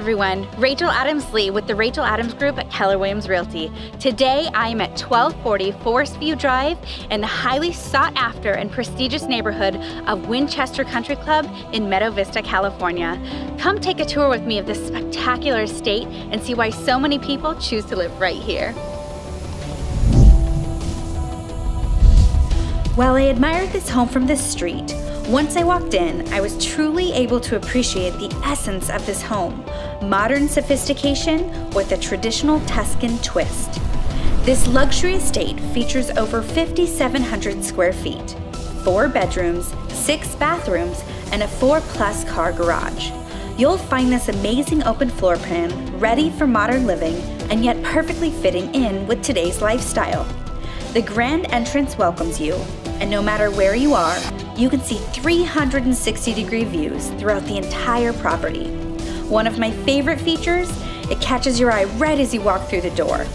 everyone, Rachel Adams Lee with the Rachel Adams Group at Keller Williams Realty. Today I am at 1240 Forest View Drive in the highly sought after and prestigious neighborhood of Winchester Country Club in Meadow Vista, California. Come take a tour with me of this spectacular estate and see why so many people choose to live right here. While I admired this home from the street, once I walked in, I was truly able to appreciate the essence of this home modern sophistication with a traditional Tuscan twist. This luxury estate features over 5,700 square feet, four bedrooms, six bathrooms, and a four plus car garage. You'll find this amazing open floor plan ready for modern living and yet perfectly fitting in with today's lifestyle. The grand entrance welcomes you, and no matter where you are, you can see 360 degree views throughout the entire property. One of my favorite features, it catches your eye right as you walk through the door.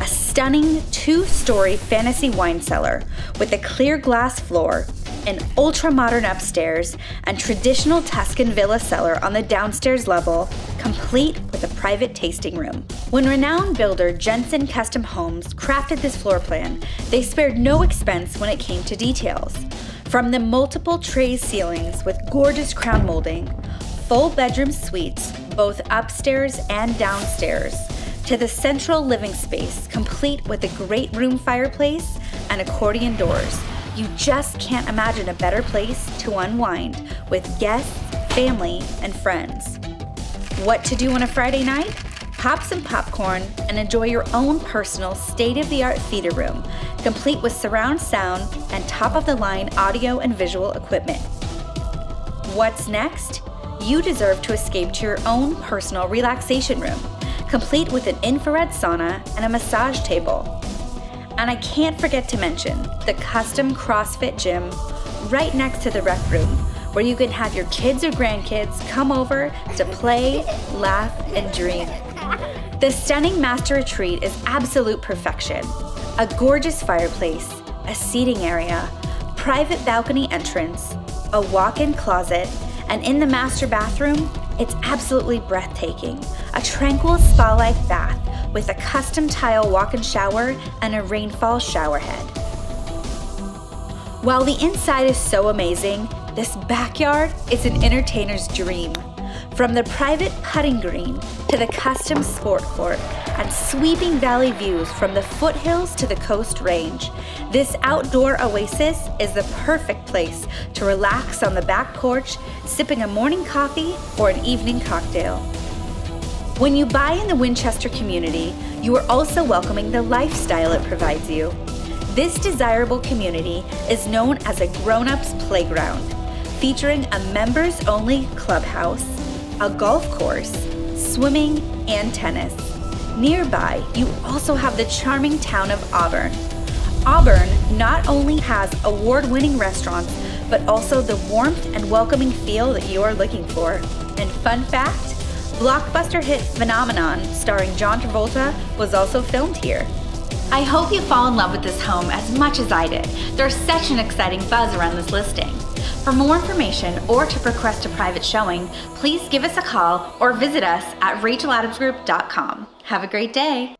A stunning two story fantasy wine cellar with a clear glass floor, an ultra modern upstairs, and traditional Tuscan villa cellar on the downstairs level, complete with a private tasting room. When renowned builder Jensen Custom Homes crafted this floor plan, they spared no expense when it came to details. From the multiple tray ceilings with gorgeous crown molding, full bedroom suites, both upstairs and downstairs, to the central living space, complete with a great room fireplace and accordion doors. You just can't imagine a better place to unwind with guests, family, and friends. What to do on a Friday night? Pop some popcorn and enjoy your own personal state of the art theater room, complete with surround sound and top of the line audio and visual equipment. What's next? You deserve to escape to your own personal relaxation room, complete with an infrared sauna and a massage table. And I can't forget to mention the custom CrossFit gym right next to the rec room where you can have your kids or grandkids come over to play, laugh, and dream. The stunning master retreat is absolute perfection. A gorgeous fireplace, a seating area, private balcony entrance, a walk-in closet, and in the master bathroom, it's absolutely breathtaking. A tranquil spa-like bath with a custom tile walk-in shower and a rainfall shower head. While the inside is so amazing, this backyard is an entertainer's dream. From the private putting green to the custom sport court and sweeping valley views from the foothills to the coast range, this outdoor oasis is the perfect place to relax on the back porch, sipping a morning coffee or an evening cocktail. When you buy in the Winchester community, you are also welcoming the lifestyle it provides you. This desirable community is known as a grown-ups playground, featuring a members-only clubhouse, a golf course, swimming, and tennis. Nearby, you also have the charming town of Auburn. Auburn not only has award-winning restaurants, but also the warmth and welcoming feel that you are looking for. And fun fact, blockbuster hit Phenomenon starring John Travolta was also filmed here. I hope you fall in love with this home as much as I did. There's such an exciting buzz around this listing. For more information or to request a private showing, please give us a call or visit us at racheladamsgroup.com. Have a great day.